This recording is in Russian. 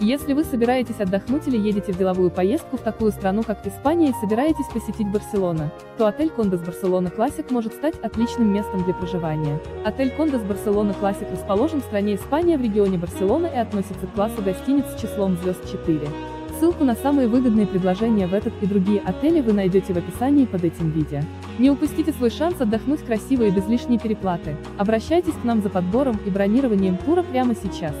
Если вы собираетесь отдохнуть или едете в деловую поездку в такую страну, как Испания, и собираетесь посетить Барселона, то отель Кондас Барселона Классик может стать отличным местом для проживания. Отель Кондас Барселона Классик расположен в стране Испания в регионе Барселона и относится к классу гостиниц с числом звезд 4. Ссылку на самые выгодные предложения в этот и другие отели вы найдете в описании под этим видео. Не упустите свой шанс отдохнуть красиво и без лишней переплаты. Обращайтесь к нам за подбором и бронированием тура прямо сейчас.